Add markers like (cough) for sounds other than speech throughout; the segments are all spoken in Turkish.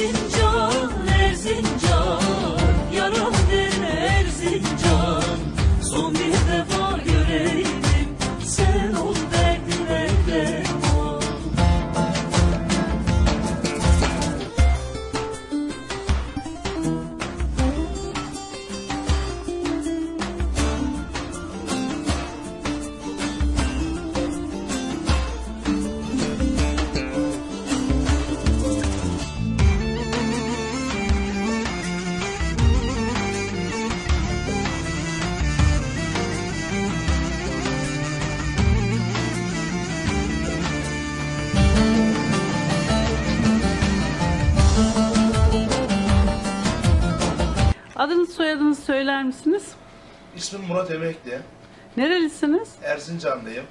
Erzincan, söyler misiniz? İsmim Murat Emekli. Nerelisiniz? Erzincanlıyım.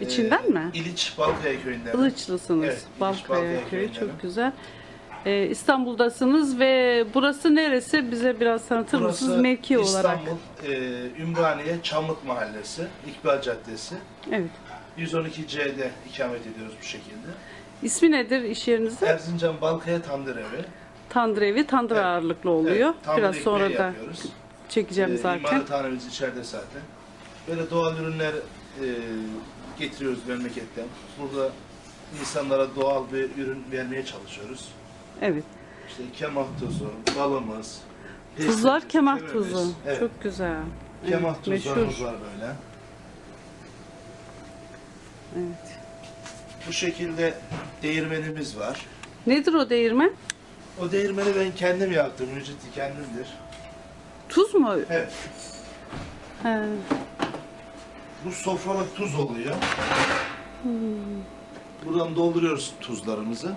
İçinden Ee, mi? İliç Balkaya köyünden. Kılıçlısınız. Evet, İliç Balkaya Balkaya köyü çok güzel. Ee, İstanbul'dasınız ve burası neresi? Bize biraz tanıtır Burası mısınız mevki olarak? İstanbul, e, Ümraniye Çamlık Mahallesi, İkbal Caddesi. Evet. 112C'de ikamet ediyoruz bu şekilde. İsmi nedir iş yerinizin? Erzincan Balkaya Tandır Evi. Tandır evi, tandır Evet. ağırlıklı oluyor. Evet, tandır biraz sonra da yapıyoruz. Çekeceğim Ee, zaten. İmalathanemiz içeride zaten. Böyle doğal ürünler e, getiriyoruz memleketten. Burada insanlara doğal bir ürün vermeye çalışıyoruz. Evet. İşte kemah tuzu, balımız, Tuzlar pestil, kemah kereviz. tuzu. Evet. Çok güzel. Kemah Evet, tuzlarımız var böyle. Evet. Bu şekilde değirmenimiz var. Nedir o değirmen? O değirmeni ben kendim yaptım. Ücreti kendimdir. Tuz mu? Evet. He. Bu sofralık tuz oluyor. Hmm. Buradan dolduruyoruz tuzlarımızı.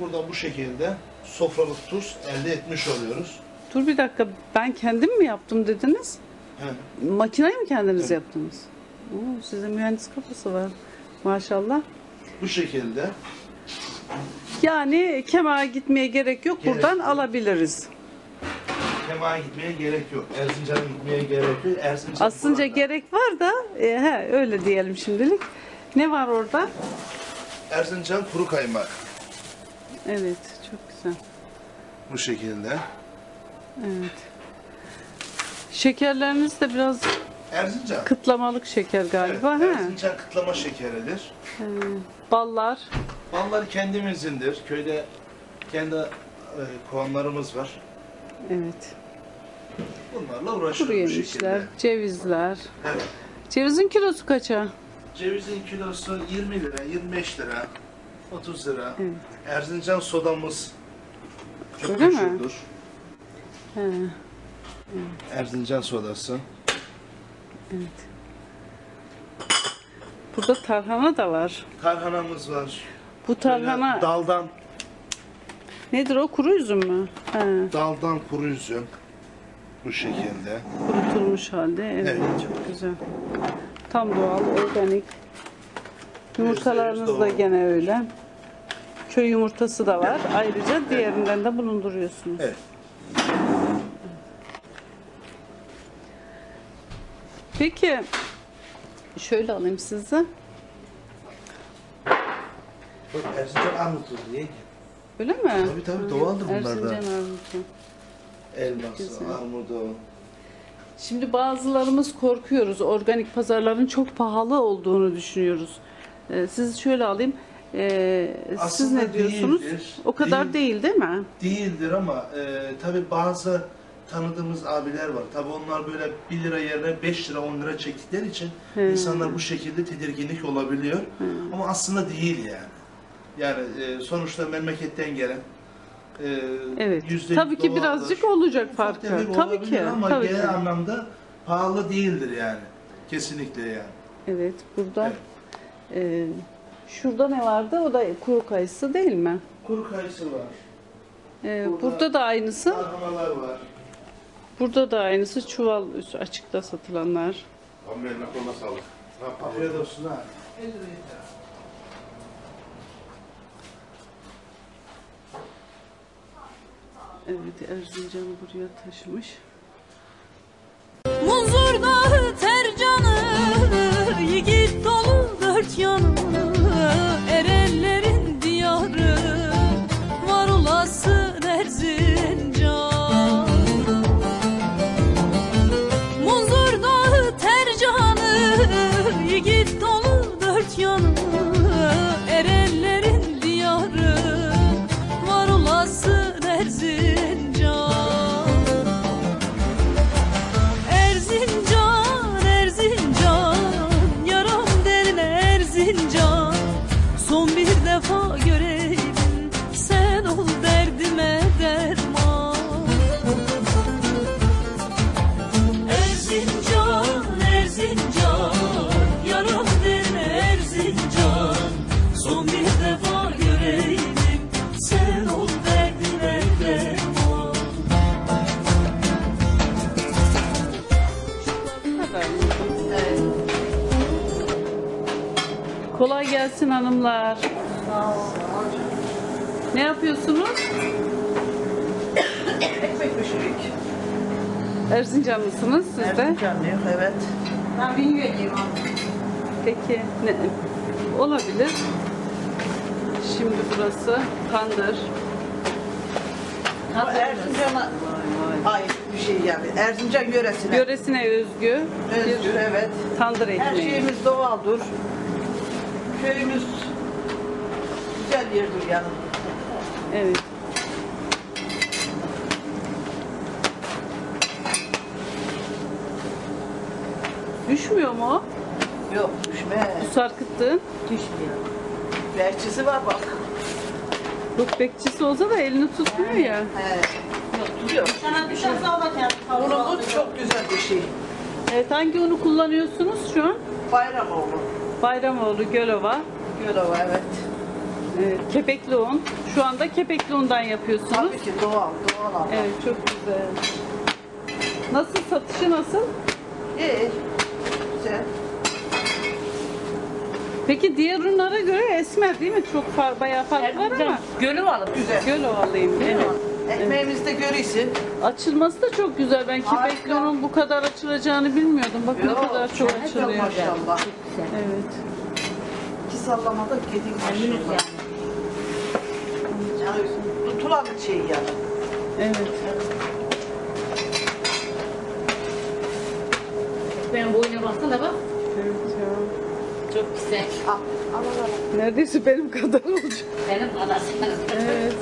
Buradan bu şekilde sofralık tuz elde etmiş oluyoruz. Dur bir dakika. Ben kendim mi yaptım dediniz? He. Makineyi mi kendiniz Evet. yaptınız? Oo, sizde mühendis kafası var. Maşallah. Bu şekilde Yani kemara gitmeye gerek yok. Gerek Buradan yok. alabiliriz. Kemağa gitmeye gerek yok. Erzincan'a gitmeye gerek yok. Erzincan Aslında burada. gerek var da e, he, öyle diyelim şimdilik. Ne var orada? Erzincan kuru kaymak. Evet, çok güzel. Bu şekilde. Evet. Şekerleriniz de biraz Erzincan. kıtlamalık şeker Evet, galiba. he? Erzincan kıtlama şekeridir. He. Ballar. Ballar kendimizindir. Köyde kendi e, kovanlarımız var. Evet. Bunlarla Kuru uğraşıyoruz bu yemişler, şekilde. cevizler. Evet. Cevizin kilosu kaça? Cevizin kilosu 20 lira, 25 lira, 30 lira. Evet. Erzincan sodamız çok Öyle mi? meşhurdur. He. Erzincan sodası. Evet. Burada tarhana da var. Tarhanamız var. Bu Böyle tarhana daldan, nedir o? Kuru üzüm mü? He. daldan kuru üzüm. Bu şekilde. Kurutulmuş halde. Evet, Evet. çok güzel. Tam doğal, organik. Yumurtalarınız da gene öyle. Köy yumurtası da var. Ayrıca diğerinden de bulunduruyorsunuz. Evet. Peki şöyle alayım sizi. Bak Erzincan armutu diye. Öyle mi? Tabii, tabii, doğaldır bunlar da. Erzincan armutu. Elması, Güzel. armudu. Şimdi bazılarımız korkuyoruz. Organik pazarların çok pahalı olduğunu düşünüyoruz. Ee, sizi şöyle alayım. Ee, siz Aslında ne diyorsunuz? değildir. O kadar değil değil mi? Değildir ama e, tabii bazı tanıdığımız abiler var. Tabii onlar böyle 1 lira yerine 5 lira 10 lira çektikleri için He. insanlar bu şekilde tedirginlik olabiliyor. Ama aslında değil yani. Yani e, sonuçta memleketten gelen e, Evet. yüzde Tabii ki birazcık olacak Ufak farkı. tefek Tabii olabilir ki. Ama Tabii genel ki. anlamda pahalı değildir yani. Kesinlikle yani. Evet, burada Evet. e, şurada ne vardı? O da kuru kayısı değil mi? Kuru kayısı var. E, Burada- burada da aynısı. Tarhanalar var. Burada da aynısı çuval üstü açıkta satılanlar. Tam eline koluna sağlık. Ne yapalım? Afiyet olsun ha. Evet Erzincan'ı buraya taşımış. Muzur dağı ter Yiğit dolu dört yanı Erenlerin diyarı Var olasın Erzincan Muzur dağı ter Yiğit dolu dört yanı Erzincanlısınız siz de. Erzincanlıyım, evet. Ben Bingöl'lüyüm abi. Peki ne, olabilir. Şimdi burası tandır. Ama Erzincan'a ait bir şey yani. Erzincan yöresine. Yöresine özgü Özgür, evet. bir tandır Her ekmeği. şeyimiz doğaldır. Köyümüz güzel yerdir yani. Evet. Düşmüyor mu o? Yok düşme. Bu sarkıttığın? Düşmüyor. Bekçisi var bak. Yok bekçisi olsa da elini tutmuyor ya. He. Yok tutuyor. Sana düşerse o da kendi Unumuz çok güzel bir şey. Evet hangi unu kullanıyorsunuz şu an? Bayramoğlu. Bayramoğlu, Gölova. Gölova evet. Evet, kepekli un. Şu anda kepekli undan yapıyorsunuz. Tabii ki doğal, doğal ama. Evet çok güzel. Nasıl satışı nasıl? İyi. Güzel. Peki diğer ürünlere göre esmer değil mi? Çok far, bayağı fark var ama. Gölü var. Güzel. Gölovalıyım değil mi? Ekmeğimizde görüyorsun. Açılması da çok güzel. Ben kepekli Harika. unun bu kadar açılacağını bilmiyordum. Bak ne Yok, kadar çok çok açılıyor. Maşallah. Evet. İki sallamada gidin maşallah. Yani tutulan şey yani. Evet. Ben boyuna baksana bak. Evet ya. Çok güzel. Al, al, al. al. Neredeyse benim kadar olacak. Benim adasım. Evet.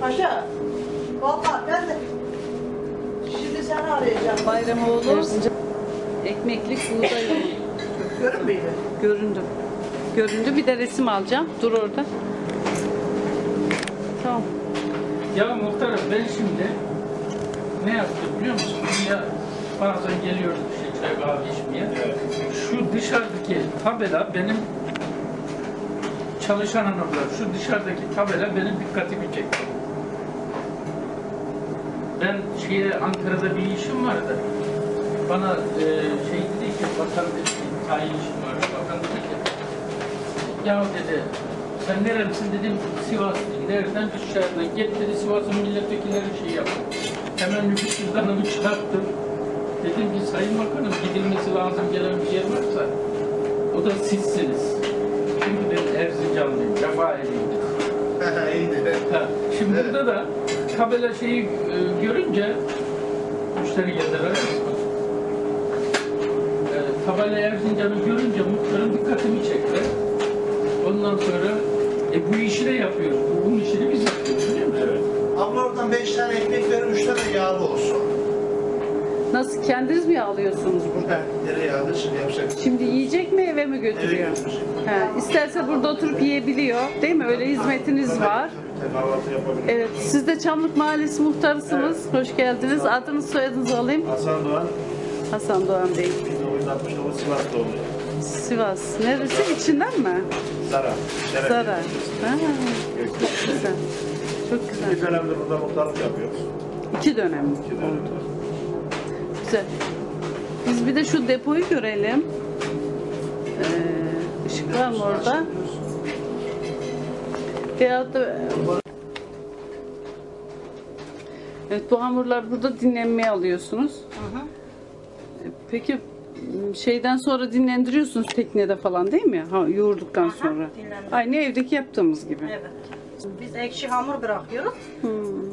Paşa. Valla ben de seni arayacağım. Bayramoğlu ekmeklik buğday unu. Görün müydü? Göründü. Göründü. Bir de resim alacağım. Dur orada. Tamam. Ya muhtarım ben şimdi ne yaptım biliyor musun? Ya bazen geliyoruz işte çay kahve içmeye. Şu dışarıdaki tabela benim çalışan hanımlar, şu dışarıdaki tabela benim dikkatimi çekti. Ben şeye Ankara'da bir işim vardı. Bana e, şey dedi ki, bakan dedi ki, tayin işim var. Bakan dedi ki, ya dedi, sen nerelisin dedim, Sivaslıyım. Nereden? Dışarıdan. Git dedi, Sivas'ın milletvekilleri şey yaptı. Hemen nüfus cüzdanımı çıkarttım. Dedim ki, Sayın Bakanım gidilmesi lazım gelen bir yer varsa, o da sizsiniz. Çünkü ben Erzincanlıyım, Cefayeliyim. (laughs) İyiydi. Ha, şimdi burada da tabela şeyi e, görünce müşteri geldiler. E, tabela Erzincan'ı görünce muhtarın dikkatimi çekti. Ondan sonra e, bu işi de yapıyoruz. Bu, bunun işini biz yapıyoruz biliyor musun? Evet. Abla oradan 5 tane ekmek verin, 3 tane yağlı olsun. Nasıl kendiniz mi alıyorsunuz burada? Tereyağlı şimdi yapacak. Şimdi yiyecek mi eve mi Eve götürüyor? götürecek. He, isterse burada oturup yiyebiliyor. Değil mi? Öyle hizmetiniz var. Kahvaltı yapabilir. Evet, siz de Çamlık Mahallesi muhtarısınız. Hoş geldiniz. Adınız soyadınızı alayım. Hasan Doğan, Hasan Doğan Bey. 1969 Sivas doğumlu. Sivas. Neresi? İçinden mi? Zara. Şeref. Zara. Ha, çok güzel. Çok Bir güzel. dönemde burada muhtarlık yapıyoruz. İki dönem. İki dönemde. Güzel. Biz bir de şu depoyu görelim. Ee, ışık var mı orada? Veyahut da... Evet bu hamurlar burada dinlenmeye alıyorsunuz. Ee, Peki m, şeyden sonra dinlendiriyorsunuz teknede falan değil mi? Ha, yoğurduktan sonra. dinlendiriyoruz. Aynı evdeki yaptığımız gibi. Evet. Biz ekşi hamur bırakıyoruz.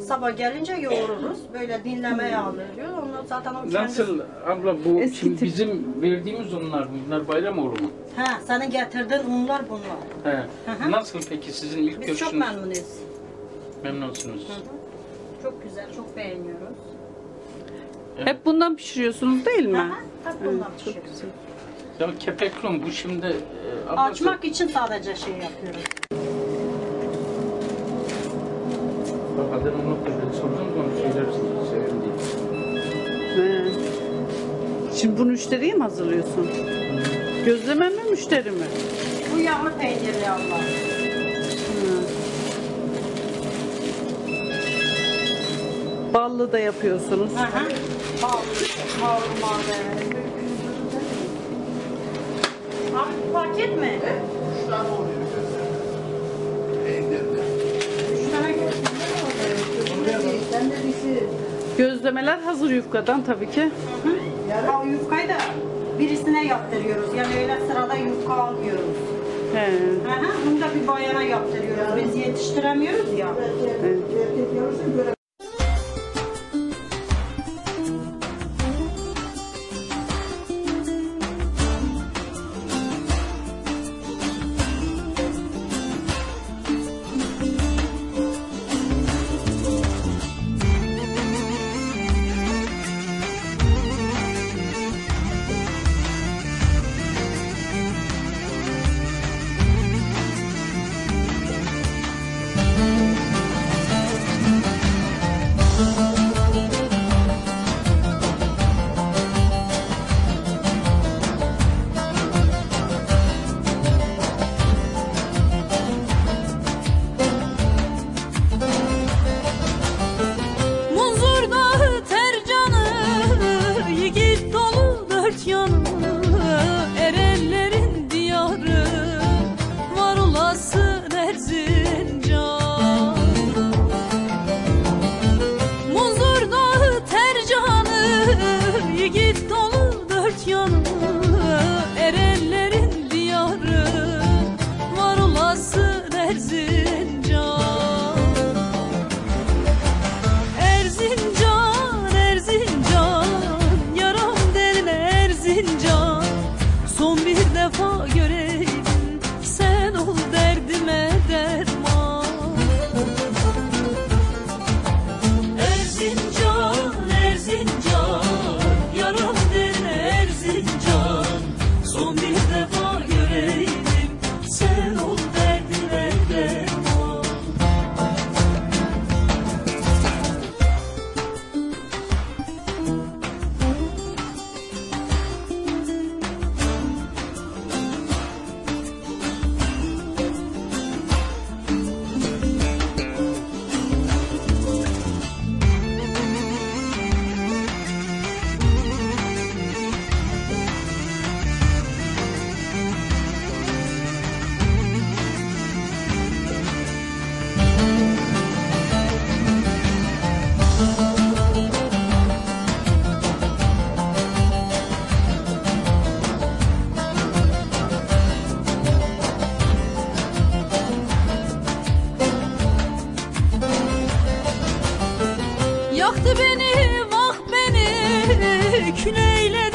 Sabah gelince yoğururuz. Böyle dinlemeye alıyoruz. Onu zaten o kendisi... Nasıl abla bu Eski şimdi tip- bizim verdiğimiz unlar bunlar Bayramoğlu mu? Ha, senin getirdiğin unlar bunlar. He. hı. Nasıl peki sizin ilk Biz çok görüşünüz? memnunuz. Memnunsunuz. Çok güzel, çok beğeniyoruz. Hep bundan pişiriyorsunuz değil mi? Hep bundan Evet, çok pişiriyoruz. Ya kepeklum bu şimdi e, abla- Açmak için sadece şey yapıyoruz. Bak adını unuttum ben sorduğum zaman söylersiniz. Sevim değil. He. Şimdi bunu müşteriye mi hazırlıyorsun? Gözleme mi müşteri mi? Bu yağlı peynirli Allah. Ballı da yapıyorsunuz. Hı hı. Bal, marul malzeme. Abi paket mi? Üç tane oluyor bir gözleme. Peynirli. Üç tane götürdüm. Gözlemeler hazır yufkadan tabii ki. Ha, yufkayı da birisine yaptırıyoruz. Yani öyle sırada yufka almıyoruz. He. Hı hı. Bunu da bir bayana yaptırıyoruz. Biz yetiştiremiyoruz ya. Erkek, Küleyledi yar